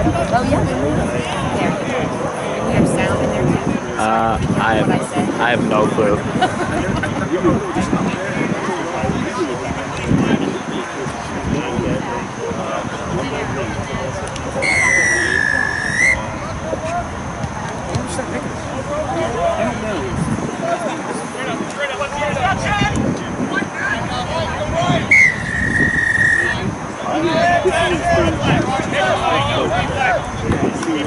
Oh, yeah. There. We have sound in there too. Uh, I have, I have no clue.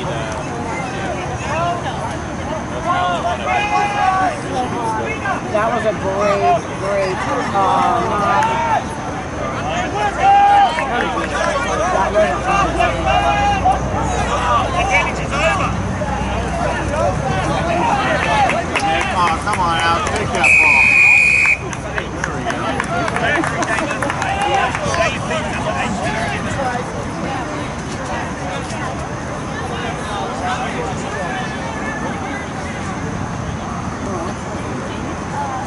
and they uh, That was a great, great, uh, match. That was a fun. Oh, come on, Al, take that ball.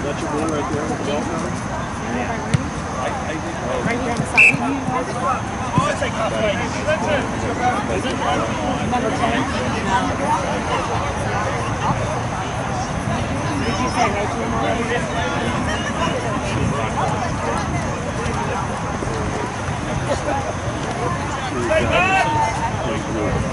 That's your boy right there with the belt number? Right here on the side. Number 10? Did you say Rachel? Come on, in the house. Oh, I got They you. didn't already let it. Michigan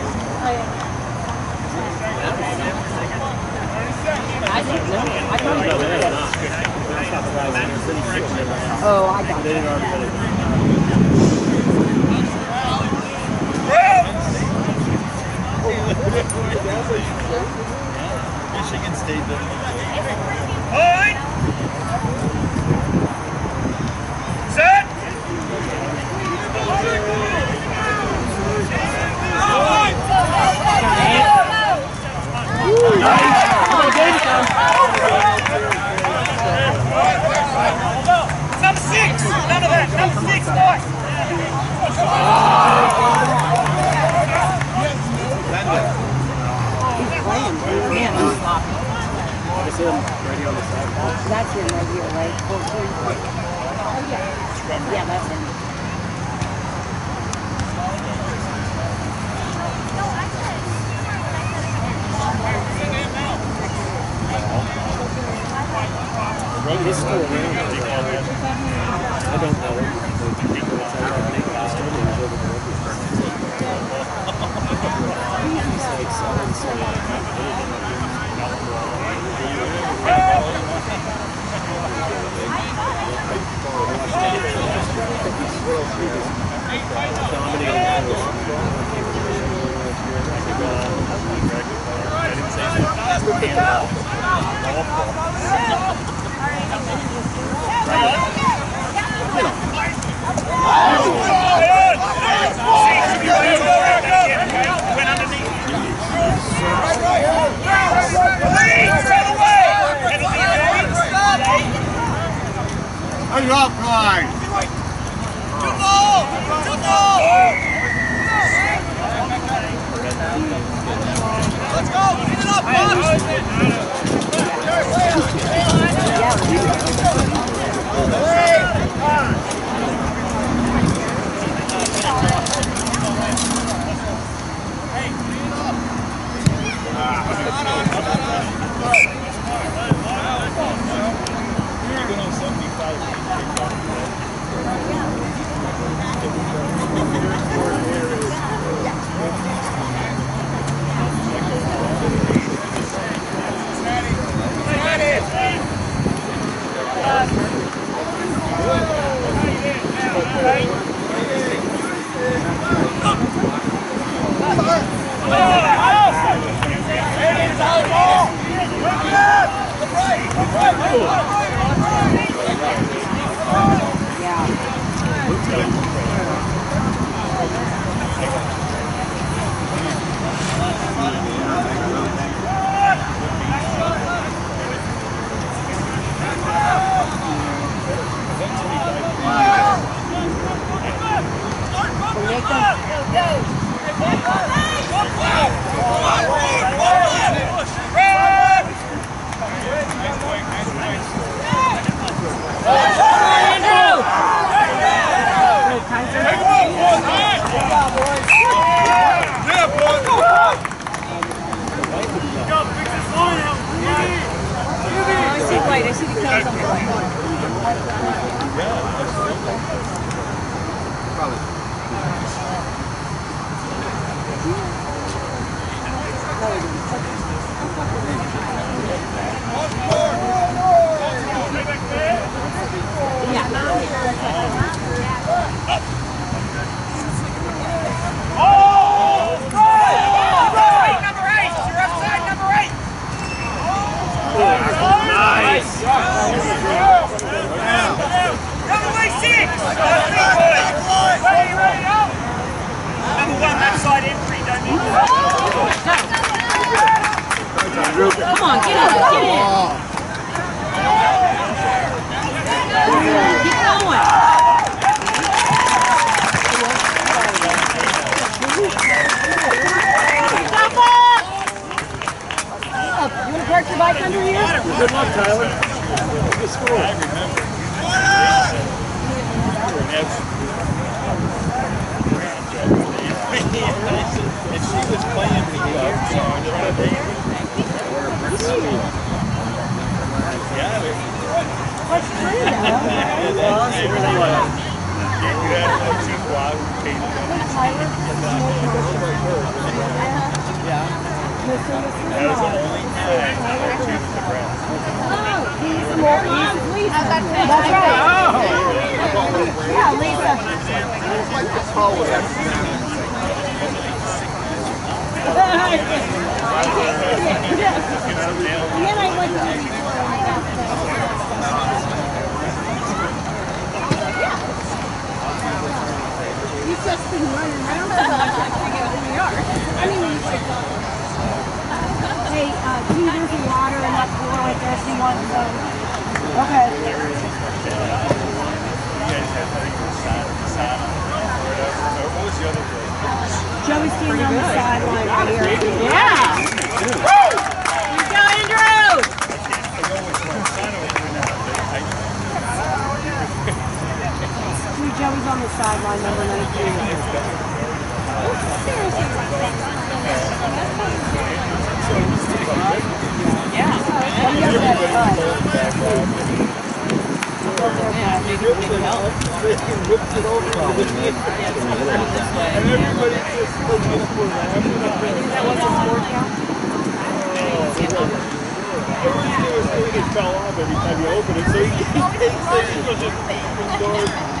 I didn't it. Oh, I got it. Michigan State. That's him right here, right? Oh, yeah. Yeah, that's him. Right, he's still around. I don't know. He told me he was over the He's like selling some. Hurry up, guys. Yeah. That was the only time I went to the ground. That's right. Yeah, Lisa. And then I went You've just been running around so much, I forget who we are. I mean, say, hey, uh, can you do some water in that pool right there? She wants some. Okay. You guys had like the side, the side, whatever. What was the other way? Joey's standing on the sideline right here. Yeah. You go, Andrew. I know which one. Side was doing that. I, See, Joey's on the sideline, number 19. and everybody just looked up for laughing. Everything it fell off every time you open it, so he say he just open doors.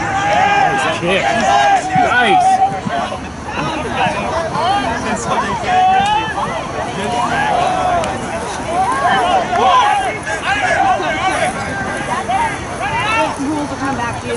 everything. Kick. Nice. Rules will come back to you.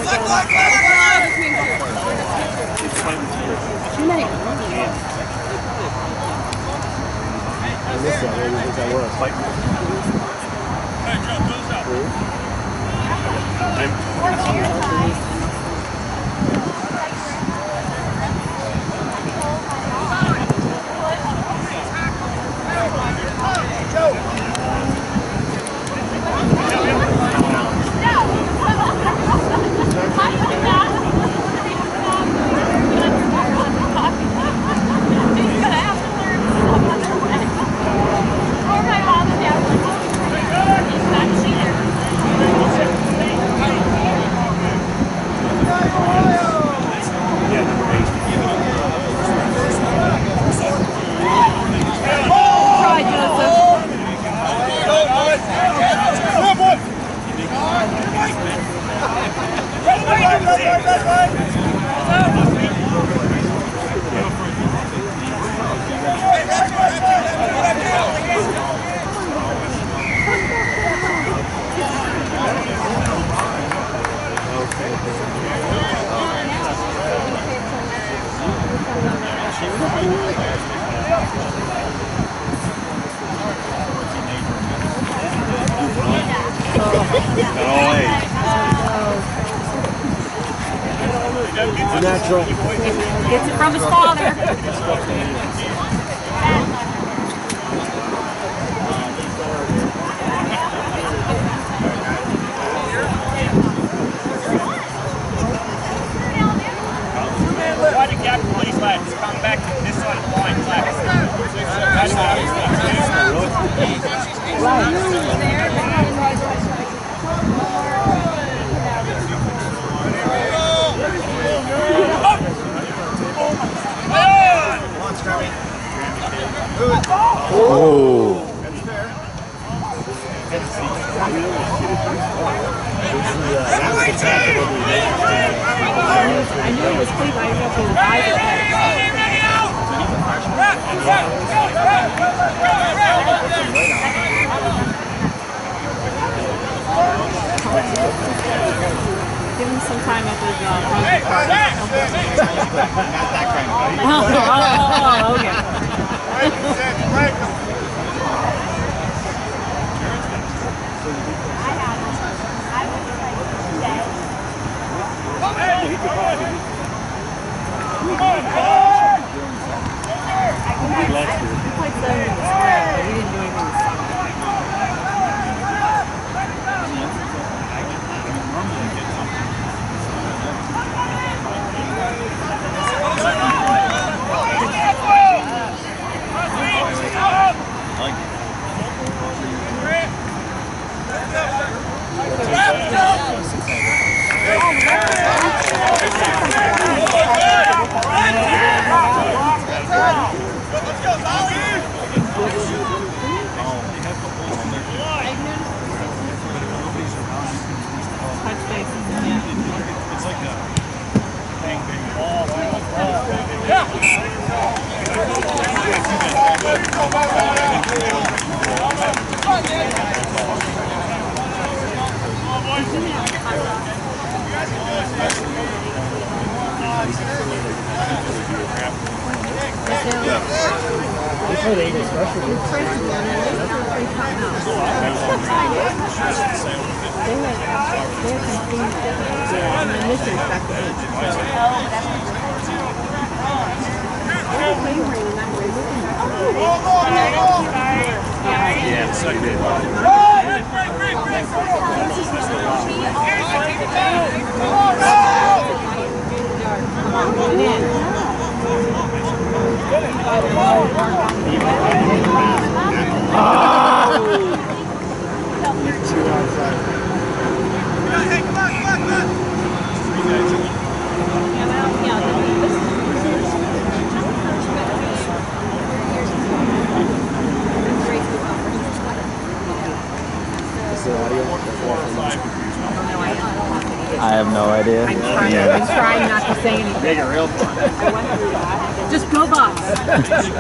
I have no idea. I'm trying, I'm trying not to say anything. Make it real fun. Just go box.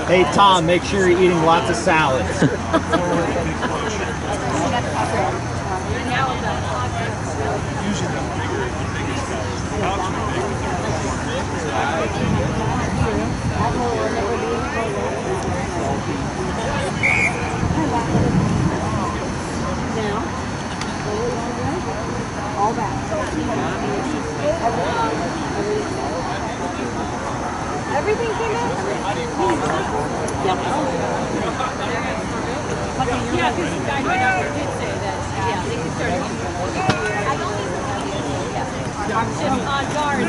Hey Tom, make sure you're eating lots of salads. All that. Everything came out? Yeah. Yeah, because I know you did say that, yeah, they could start. I'm sitting on guard.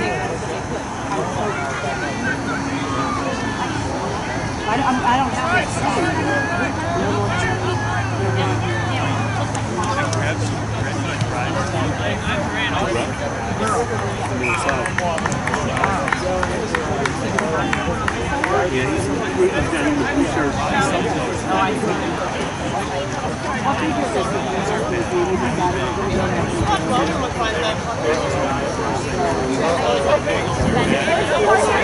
I don't, I don't have it. Yeah, he's, got him the t-shirt. Whatever?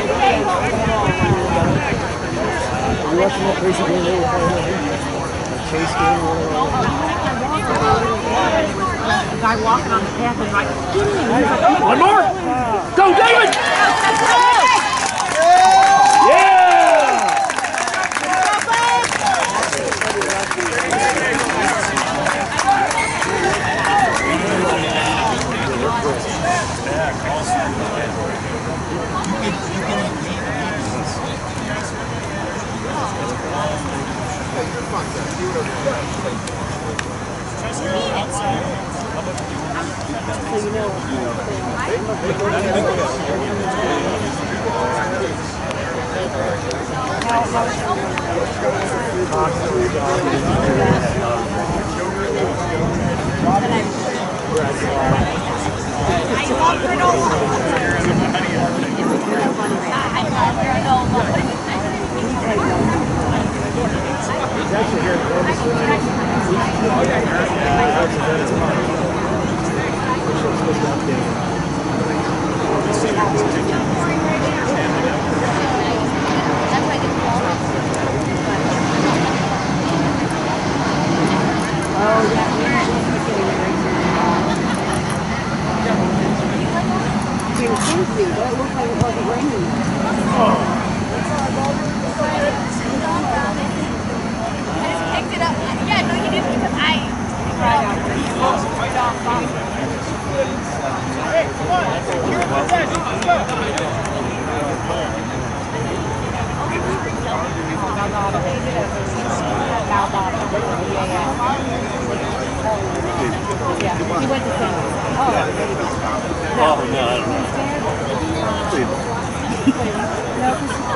Guy walking on the path is like, One more! Go, David! Fuck. Do whatever you want. Trust me, outside. Yeah! He's actually here in Columbus. That's a Venice Park. Which I'm supposed to update. picked it up. Yeah, no, you didn't because I. Oh, no, I don't know.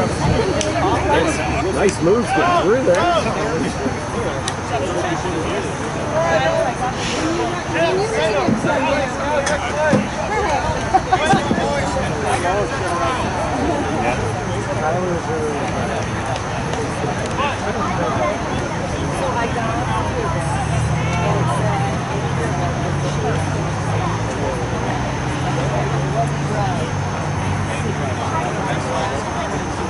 Nice moves getting through there.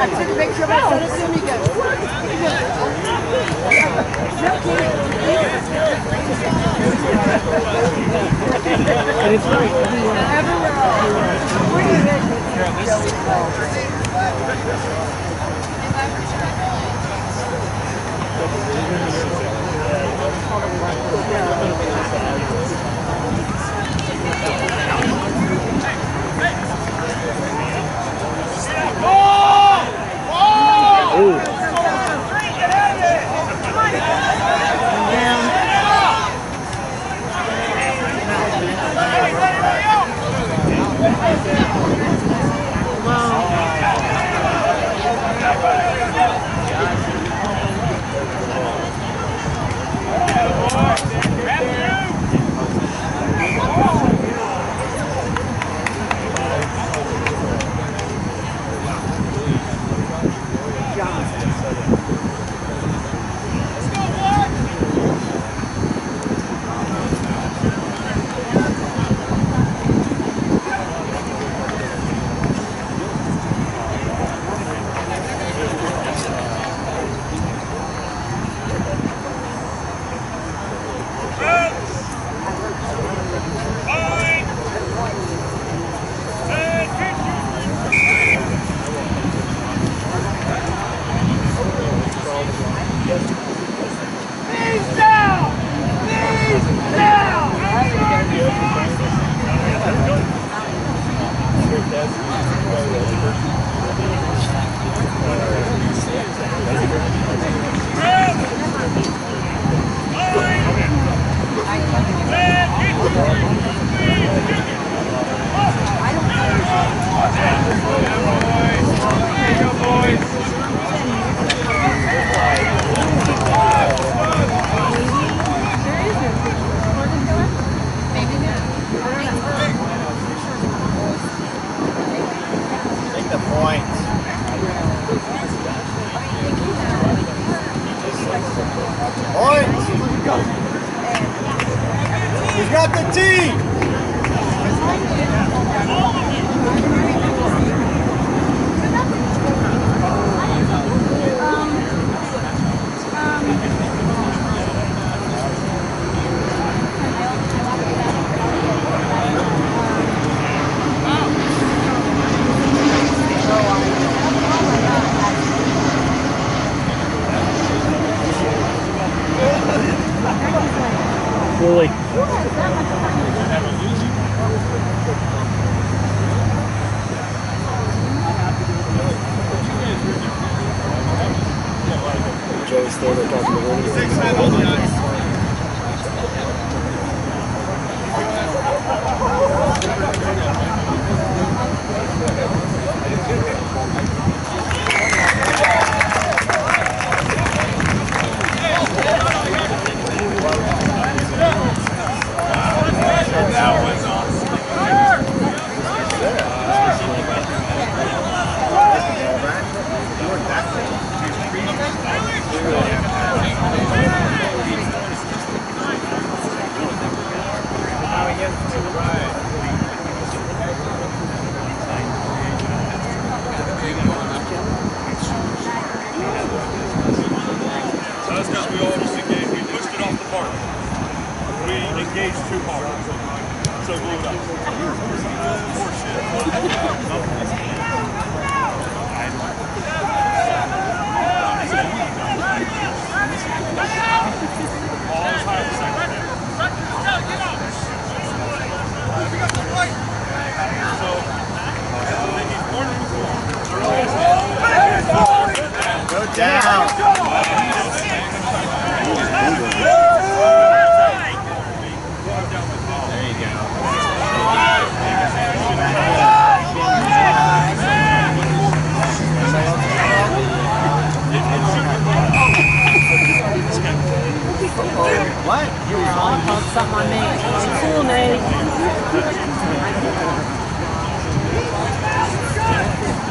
I took, a picture of I sent it to him, he goes, and you Ooh. Yeah. What? Called something on me. Cool me.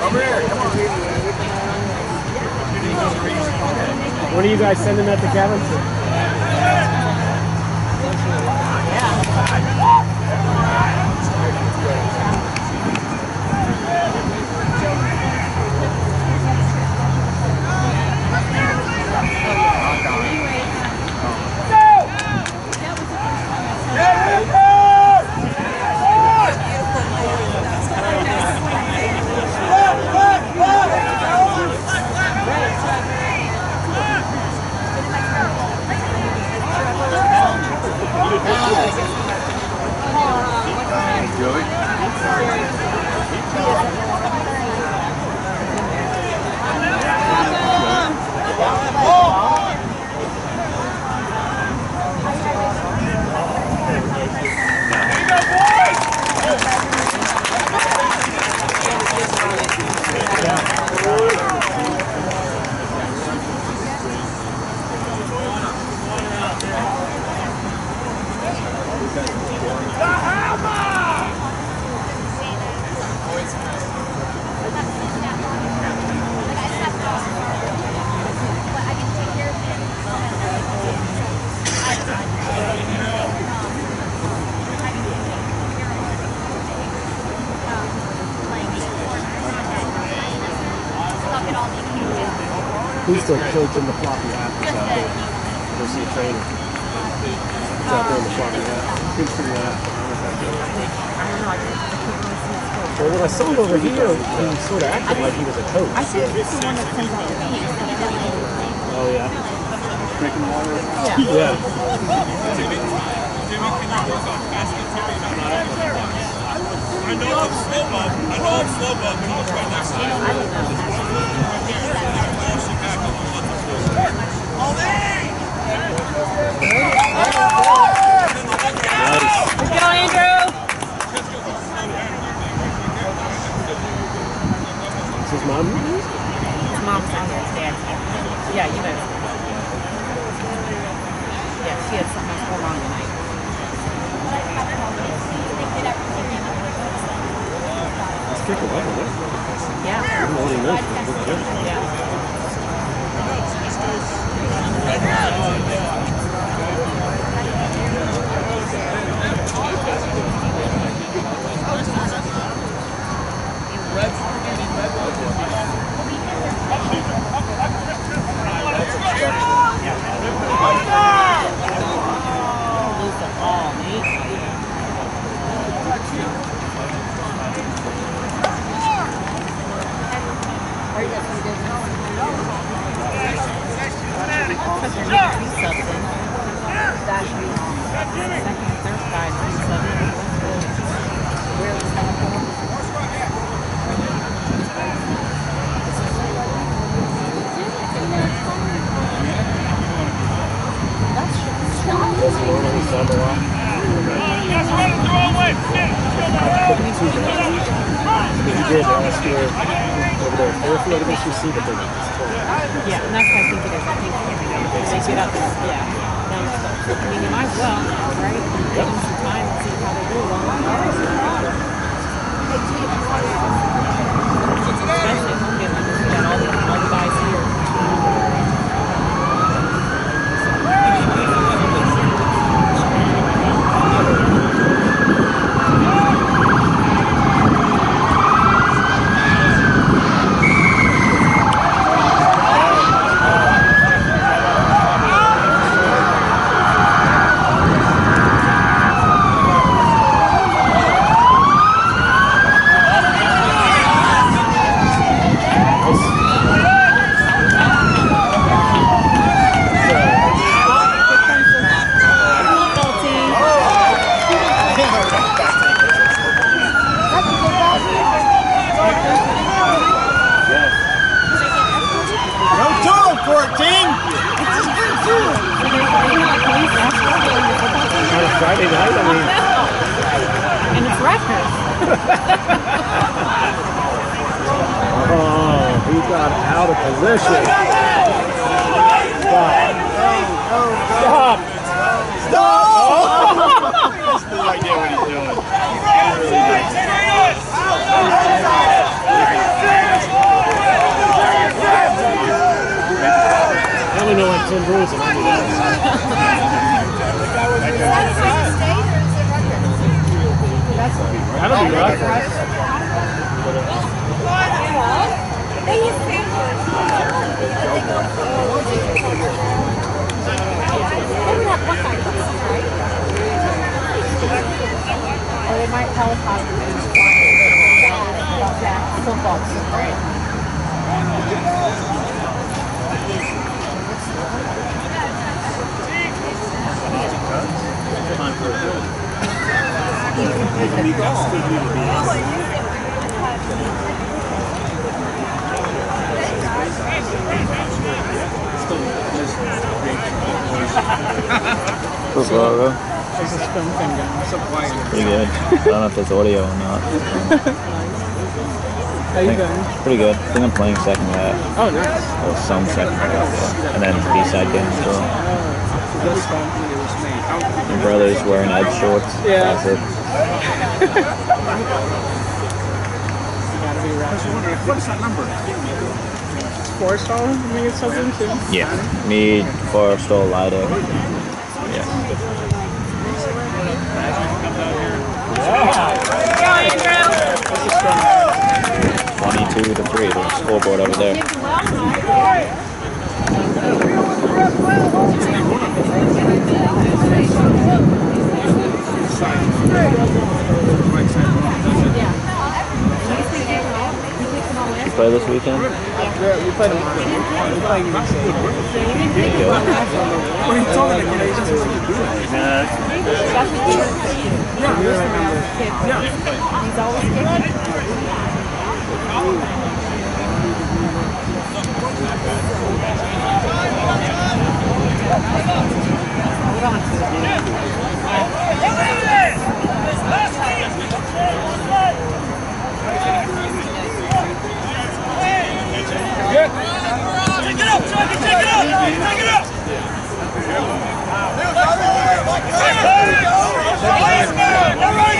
Over here. Come on. When are you guys sending that to Kevin? Who's the coach in the floppy hat that's out there? Who's the trainer? It's out there in the floppy hat. Who's the hat? Well, when I saw him over here, he sort of acted like he was a coach. I think he's the one that comes out with me. Oh, yeah. Breaking water. Yeah. jimmy can you I know I'm slow mo. I know I'm slow mo, but he's right next to me. Good go, Andrew. Is his mom? His mom's on there. His dad's. Yeah, you know. Yeah, she had something else going on tonight. He's kicking up, isn't? Yeah. I don't know what he knows. but it's good. Yeah. Lose the ball, Nate. Because they're making me something. Second, third guy, do something. Where was that for? Does he learn on a it. He did last year over there Fairfield against UC, but they just told him. Yeah, and that's what I think it is. I think they get up, yeah. I mean, you might as well, right? Them some time see how they do. I only 10 rules and I that. That's Wayne State or is it Rutgers? That'll be right. They use Stanford. They would have right? Or they might helicopter that football team, right? Football, bro. Pretty good. I don't know if it's audio or not. How you doing? Pretty good. I think I'm playing second half. Oh, nice. Or some second half. yeah. And then B-side game as well. Oh, that's fun. My brother's wearing Ed shorts. Yeah. Gotta be right. What's that number? Four star? I think it's something too. Yeah. Me, Forrester, Lido. Yeah. Twenty-two to three. The scoreboard over there. You play this weekend? Yeah, we played them. We go. He's always kicking.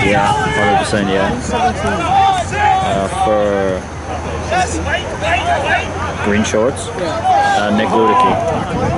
Yeah, hundred percent. Yeah. Uh, for green shorts, uh, Nick Ludicky.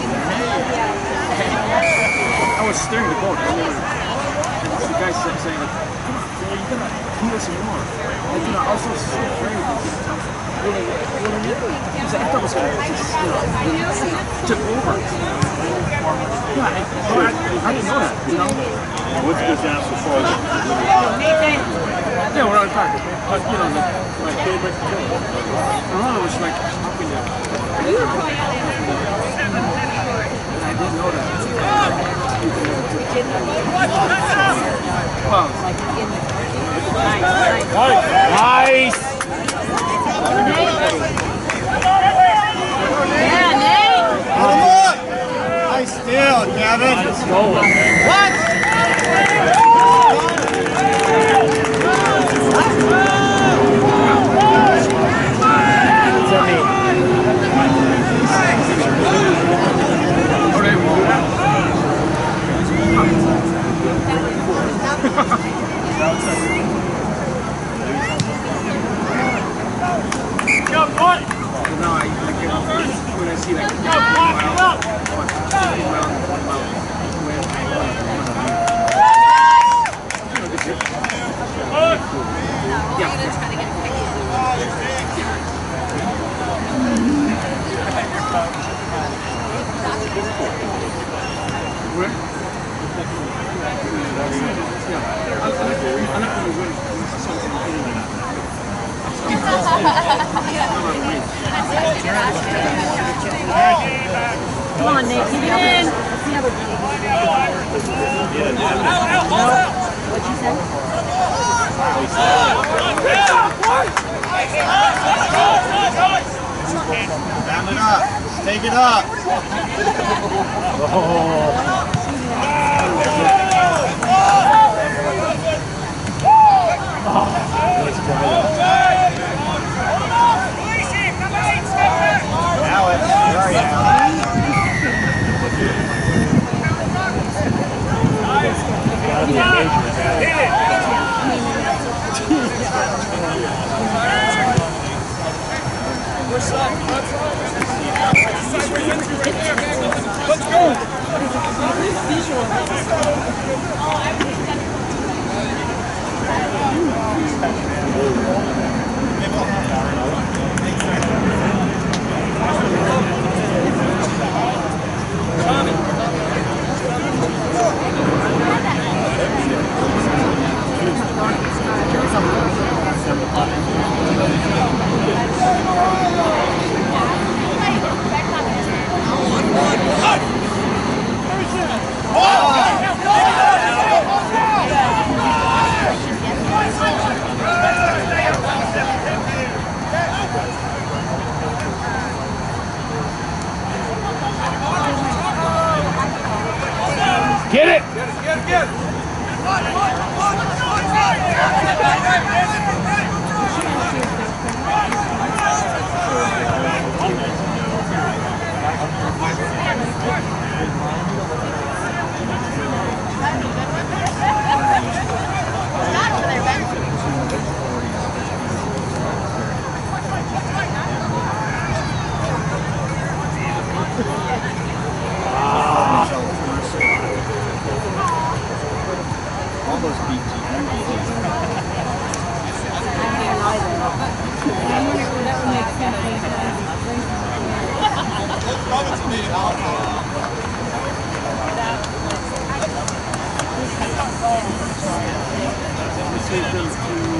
I was staring at the boat. And the guy said, saying, like, come on, you know, you gotta heal some more. Like, you know, I was so, afraid. You really, really, because I thought it was gonna just, you know, took over. Yeah, I, I, I didn't know that, you know? What's this answer for? Yeah, we're of park. But, you know, like, like favorite. And all I was like, how can you? And I Nice. Nice steal, Kevin. What's that mean? Go, I, I can, when I see that, go, block. It. Alex, where are you, Alex? Get Let